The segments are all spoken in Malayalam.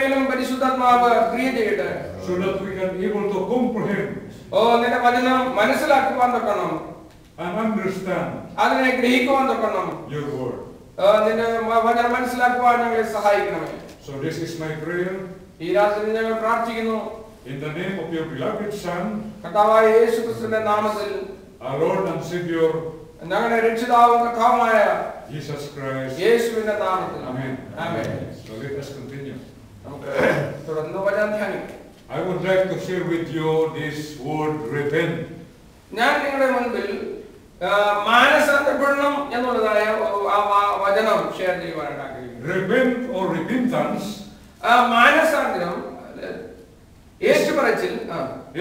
മേലും പരിശുദ്ധാത്മാവ് ക്രിയ ചെയ്യട്ടെ so that we can able to comprehend ഓ നിന്റെ വചനം മനസ്സിലാക്കുവാൻ തൊക്കണം and understand അതിനെ ഗ്രഹിക്കുവാൻ തൊക്കണം your word. ഓ, നിന്റെ വ- വചനം മനസ്സിലാക്കുവാൻ ഞങ്ങളെ സഹായിക്കണമേ So this is my prayer ഈ രാത്രി ഞങ്ങൾ പ്രാർത്ഥിക്കുന്നു in the name of your beloved Son, കർത്താവായ യേശു ക്രിസ്തുവിന്റെ നാമത്തിൽ our Lord and Savior, ഞങ്ങളുടെ രക്ഷിതാവും കർത്താവുമായ Jesus Christ. യേശുവിന്റെ നാമത്തിൽ Amen. Amen. I would like to share with you this word repent. ഞാൻ നിങ്ങളുടെ മുൻപിൽ മാനസാന്തരപ്പെടണം എന്നുള്ളതായ വചനം ഷെയർ ചെയ്യുവാനായിട്ട് ആഗ്രഹിക്കുന്നു Repent or repentance മാനസാന്തരം ഏറ്റുപറച്ചിൽ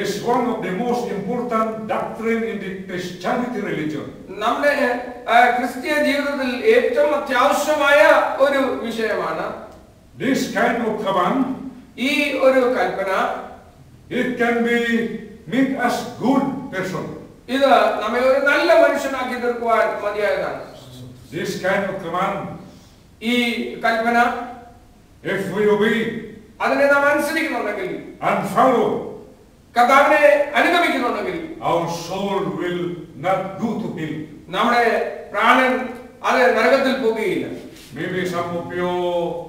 is one of the most important doctrine in the Christianity religion. നമ്മുടെ ക്രിസ്തീയ ജീവിതത്തിൽ ഏറ്റവും അത്യാവശ്യമായ ഒരു വിഷയമാണ് This kind of command, ഈ ഒരു കൽപ്പന it can be make us good person. ഇത് നമ്മെ ഒരു നല്ല മനുഷ്യനാക്കി തീർക്കുവാൻ മതിയായതാണ് This kind of command, ഈ കൽപ്പന if we obey അതിനെ നാം അനുസരിക്കുന്നുണ്ടെങ്കിൽ and follow, കർത്താവിനെ അനുഗമിക്കുന്നുണ്ടെങ്കിൽ our soul will not go to hell. നമ്മുടെ പ്രാണൻ അത് നരകത്തിൽ പോകുകയില്ല Maybe some of you uh,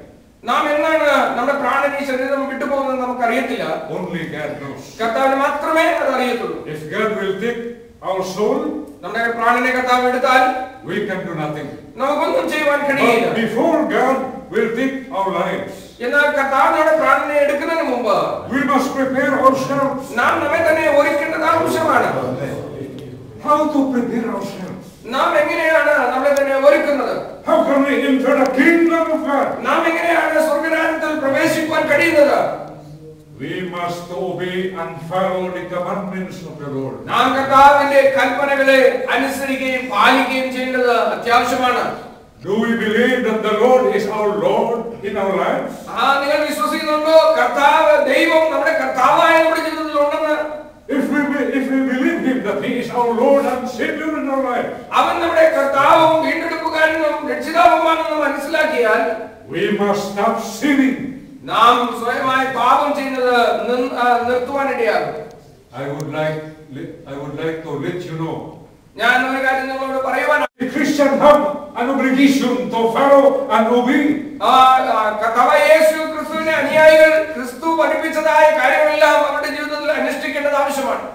നാം എന്നാണ് നമ്മുടെ പ്രാണൻ ഈ ശരീരം വിട്ടുപോകുന്നത് നമുക്ക് അറിയത്തില്ല Only God knows. കർത്താവിന് മാത്രമേ അത് അറിയത്തുള്ളൂ If God will take our soul, നമ്മുടെ പ്രാണനെ കർത്താവ് എടുത്താൽ we can do nothing. നമുക്കൊന്നും ചെയ്യുവാൻ കഴിയില്ല before God will take our lives, എന്നാൽ കർത്താവ് നമ്മുടെ പ്രാണനെ എടുക്കുന്നതിന് മുമ്പ് we must prepare ourselves. നാം നമ്മെ തന്നെ ഒരുക്കേണ്ടത് ആവശ്യമാണ് How to prepare ourselves? നാം എങ്ങനെയാണ് നമ്മളെ തന്നെ ഒരുക്കുന്നത് How can we enter the kingdom of God? നാം കഴിയുന്നത് We must obey and follow the commandments of the Lord. നാം കർത്താവിന്റെ കൽപ്പനകളെ അനുസരിക്കുകയും പാലിക്കുകയും ചെയ്യേണ്ടത് അത്യാവശ്യമാണ് Do we believe that the Lord is our Lord in our lives? ആ നിങ്ങൾ വിശ്വസിക്കുന്നുണ്ടോ കർത്താവ് ദൈവം നമ്മുടെ കർത്താവായ നമ്മുടെ ജീവിതത്തിൽ ഉണ്ടെന്ന് If we, be- if we believe Him that He is our Lord and Savior in our lives, അവൻ നമ്മുടെ കർത്താവും വീണ്ടെടുപ്പുകാരനും രക്ഷിതാവുമാണെന്ന് മനസ്സിലാക്കിയാൽ we must stop sinning. നാം സ്വയമായി പാപം ചെയ്യുന്നത് നിർത്തുവാനിടയാകും. I would like, I would like to let you know, ഞാൻ ഒരു കാര്യം നിങ്ങളോട് പറയുവാൻ an obligation to follow and obey. ആ, കഥവ യേശു അനുയായികൾ ക്രിസ്തു പഠിപ്പിച്ചതായ കാര്യങ്ങളെല്ലാം അവരുടെ ജീവിതത്തിൽ അനുഷ്ഠിക്കേണ്ടത് ആവശ്യമാണ്.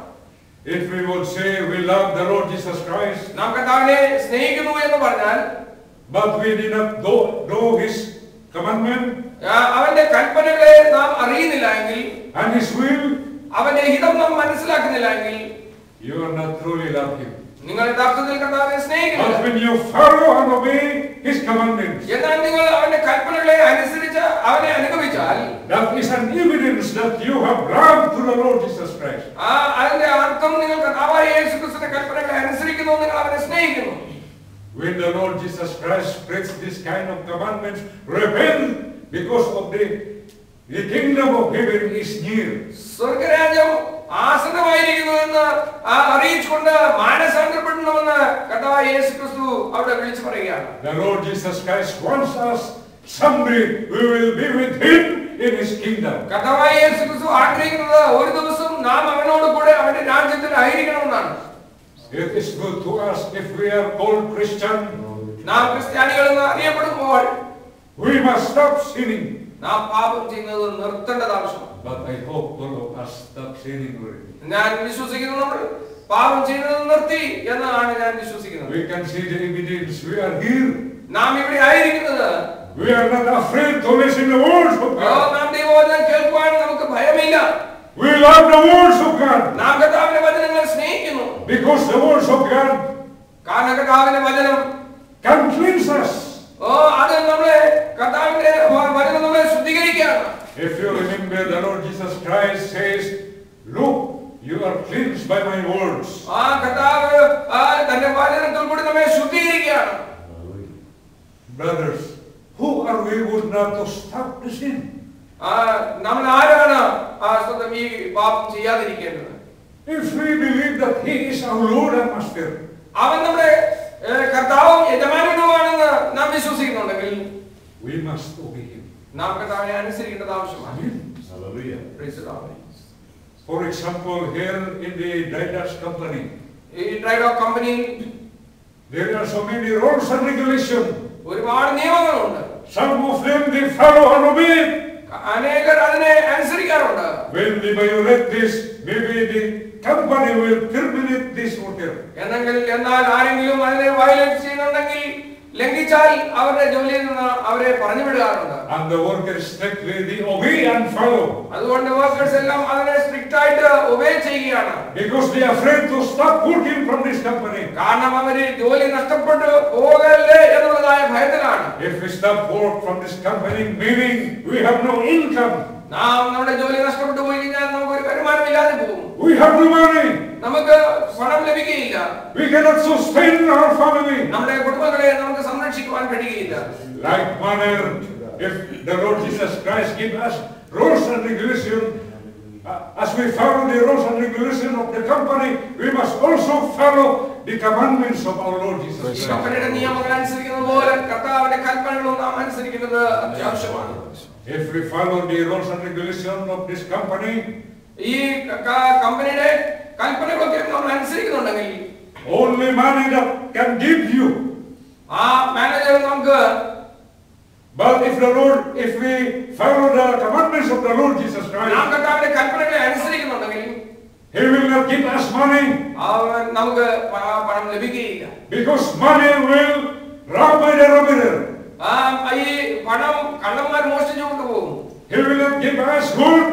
If we would say we love the Lord Jesus Christ, നാം കർത്താവിനെ സ്നേഹിക്കുന്നു എന്ന് പറഞ്ഞാൽ but we did not know, know His commandment ആ, അവന്റെ കൽപ്പനകളെ നാം അറിയുന്നില്ല എങ്കിൽ and His will, അവന്റെ ഹിതം നാം മനസ്സിലാക്കുന്നില്ല എങ്കിൽ you are not truly love Him. നിങ്ങൾ യഥാർത്ഥത്തിൽ കർത്താവിനെ But സ്നേഹിക്കുന്നില്ല when you follow and obey His commandments, എന്നാൽ നിങ്ങൾ അവന്റെ കൽപ്പനകളെ അനുസരിച്ച് അവനെ അനുഗമിച്ചാൽ that is an evidence that you have loved to the Lord Jesus Christ. ആ അതിന്റെ അർത്ഥം നിങ്ങൾ കർത്താവായ യേശു ക്രിസ്തുവിന്റെ കൽപ്പനകളെ അനുസരിക്കുന്നു നിങ്ങൾ അവനെ സ്നേഹിക്കുന്നു When the Lord Jesus Christ spreads this kind of commandments, repent because of the, the kingdom of heaven is near. സ്വർഗരാജ്യം ആസന്നമായിരിക്കുന്നുവെന്ന് അറിയിച്ചുകൊണ്ട് മാനസാന്തരപ്പെടണമെന്ന് കഥാ യേശു ക്രിസ്തു അവിടെ വിളിച്ചു പറയുകയാണ് The Lord Jesus Christ wants us someday we will be with Him in His kingdom. കഥാ യേശു ക്രിസ്തു ആഗ്രഹിക്കുന്നത് ഒരു ദിവസം നാം അവനോട് കൂടെ അവന്റെ രാജ്യത്തിൽ ആയിരിക്കണമെന്നാണ് It is good to us if we are called Christian. നാം ക്രിസ്ത്യാനികൾ എന്ന് അറിയപ്പെടുമ്പോൾ We must stop sinning. നാം പാപം ചെയ്യുന്നത് നിർത്തേണ്ടത് ആവശ്യമാണ് But I hope all of us stop sinning already. ഞാൻ വിശ്വസിക്കുന്നു നമ്മൾ പാപം ചെയ്യുന്നത് നിർത്തി എന്നാണ് ഞാൻ വിശ്വസിക്കുന്നത് We can see the evidence. We are here. നാം ഇവിടെ ആയിരിക്കുന്നത് We are not afraid to listen the words of God. നാം ദൈവവചനം കേൾക്കുവാൻ നമുക്ക് ഭയമില്ല We love the words of God. നാം കർത്താവിന്റെ വചനങ്ങളെ സ്നേഹിക്കുന്നു Because the words of God കാരണം കർത്താവിന്റെ വചനം can cleanse us. ഓ അത് നമ്മളെ കർത്താവിന്റെ വ- വചനം നമ്മളെ ശുദ്ധീകരിക്കുകയാണ് If you remember, the Lord Jesus Christ says, Look, you are cleansed by my words. ആ കർത്താവ് ആ തന്റെ വചനത്തിൽ കൂടി നമ്മെ ശുദ്ധീകരിക്കുകയാണ് Brothers, who are we would not to stop the sin? ആ നമ്മൾ ആരാണ് ആ സ്വന്തം ഈ പാപം ചെയ്യാതിരിക്കേണ്ടത് If we believe that He is our Lord and Master, അവൻ നമ്മുടെ ഏ, കർത്താവും യജമാനനുമാണെന്ന് നാം വിശ്വസിക്കുന്നുണ്ടെങ്കിൽ we must obey Him. നാം കർത്താവിനെ അനുസരിക്കേണ്ടത് ആവശ്യമാണ് Amen. Hallelujah. Praise the Lord. For example, here in the Didas company, ഈ ഡ്രൈവ് ഓഫ് കമ്പനിയിൽ there are so many rules and regulations. ഒരുപാട് നിയമങ്ങളുണ്ട് Some of them they follow and obey. അനേകർ അതിനെ അനുസരിക്കാറുണ്ട് When they violate this, maybe the company will terminate this order. എന്നെങ്കിൽ എന്നാൽ ആരെങ്കിലും അതിനെ വയലേറ്റ് ചെയ്യുന്നുണ്ടെങ്കിൽ ലംഘിച്ചാൽ അവരുടെ ജോലിയിൽ നിന്ന് അവരെ പറഞ്ഞു വിടുകയാണ് കാരണം അവർ ജോലി നഷ്ടപ്പെട്ടു പോകല്ലേ എന്നുള്ളതായ ഭയത്തിലാണ്. നാം നമ്മുടെ ജോലി നഷ്ടപ്പെട്ടു പോയി കഴിഞ്ഞാൽ നമുക്ക് ഒരു വരുമാനം ഇല്ലാതെ പോകും നമുക്ക് ലഭിക്കുകയില്ല we cannot sustain our family. നമ്മുടെ കുടുംബങ്ങളെ നമുക്ക് സംരക്ഷിക്കുവാൻ കഴിയുകയില്ല Like manner, if the Lord Jesus Christ give us rules and regulation, uh, as we follow the rules and regulation of the company, we must also follow the commandments of our Lord Jesus Christ. കമ്പനിയുടെ നിയമങ്ങൾ അനുസരിക്കുന്നത് പോലെ കർത്താവിന്റെ കൽപ്പനകളും നാം അനുസരിക്കുന്നത് അത്യാവശ്യമാണ് If we follow the rules and regulation of this company, ഈ ക- ക- കമ്പനിയുടെ കൽപ്പനകളൊക്കെ നമ്മൾ അനുസരിക്കുന്നുണ്ടെങ്കിൽ only money that can give you. ആ മാനേജർ നമുക്ക് But if the Lord, if we follow the commandments of the Lord Jesus നാം Christ, കർത്താവിന്റെ കൽപ്പനകളെ അനുസരിക്കുന്നുണ്ടെങ്കിൽ He will not give us money അവൻ നമുക്ക് പ- പണം ലഭിക്കുകയില്ല because money will rob by the robber. ആ ഈ പണം കള്ളന്മാർ മോഷ്ടിച്ചു കൊണ്ടുപോകും He will not give us good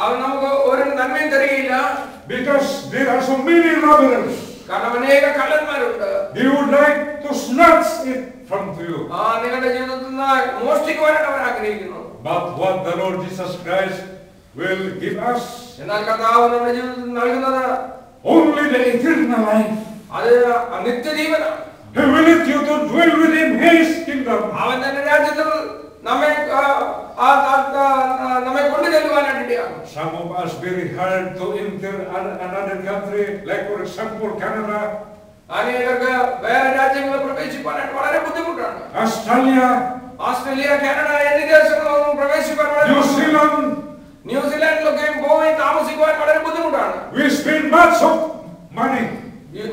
അവൻ നമുക്ക് ഒരു നന്മയും തരികയില്ല because there are so many robbers. കാരണം അനേക കള്ളന്മാരുണ്ട് They would like to snatch it from you. ആ നിങ്ങളുടെ ജീവിതത്തിൽ നിന്ന് മോഷ്ടിക്കുവാനായിട്ട് അവർ ആഗ്രഹിക്കുന്നു But what the Lord Jesus Christ will give us, എന്നാൽ കർത്താവ് നമ്മുടെ ജീവിതത്തിൽ നൽകുന്നത് only the eternal life. അത് നിത്യജീവനാണ് He will let you to dwell within His kingdom. അവൻ തന്റെ രാജ്യത്തിൽ നമ്മെ നമ്മെ കൊണ്ടു ചെല്ലുവാനായിട്ടാണ് Some of us very hard to enter an- another country, like for example Canada, അനേകർക്ക് വേറെ രാജ്യങ്ങളിൽ പ്രവേശിക്കാനായിട്ട് വളരെ ബുദ്ധിമുട്ടാണ് Australia, ഓസ്ട്രേലിയ കാനഡ എന്നീ ദേശങ്ങളൊന്നും പ്രവേശിക്കാൻ വളരെ New ബുദ്ധിമുട്ടാണ്. Zealand. ന്യൂസിലാൻഡിലൊക്കെയും പോയി താമസിക്കുവാൻ വളരെ ബുദ്ധിമുട്ടാണ് We spend much of money ഈ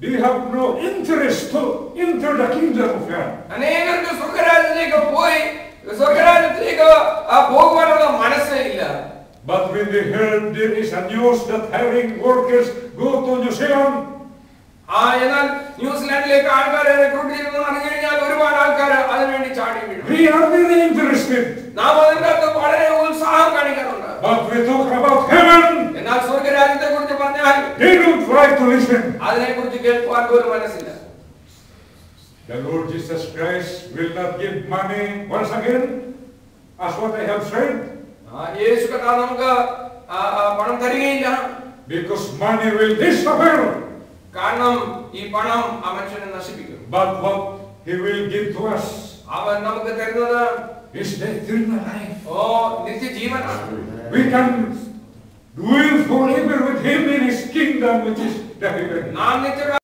they have no interest to enter the kingdom of God. അനേകർക്ക് സ്വർഗരാജ്യത്തിലേക്ക് പോയി സ്വർഗരാജ്യത്തിലേക്ക് ആ പോകുവാനുള്ള മനസ്സേ ഇല്ല. But when they heard there is a news that hiring workers go to New Zealand, ആ എന്നാൽ ന്യൂസിലാൻഡിലേക്ക് ആൾക്കാരെ റിക്രൂട്ട് ചെയ്യുന്നു അറിഞ്ഞു കഴിഞ്ഞാൽ ഒരുപാട് ആൾക്കാർ അതിനുവേണ്ടി ചാടി വീഴും. We are very interested. നാം അതിനകത്ത് വളരെ ഉത്സാഹം കാണിക്കാറുണ്ട്. But we talk about heaven, എന്നാൽ സ്വർഗരാജ്യത്തെ കുറിച്ച് പറഞ്ഞാൽ they don't like to listen. അതിനെ കുറിച്ച് കേൾക്കുവാൻ പോലും മനസ്സില്ല The Lord Jesus Christ will not give money once again, as what I have said, ആ, യേശു കർത്താവ് നമുക്ക് ആ, ആ, പണം തരികയില്ല because money will disappear. കാരണം ഈ പണം ആ മനുഷ്യനെ നശിപ്പിക്കും But what He will give to us അവൻ നമുക്ക് തരുന്നത് is the eternal life. Oh നിത്യജീവനാണ് We can dwell forever with Him in His kingdom, which is नाम नीचे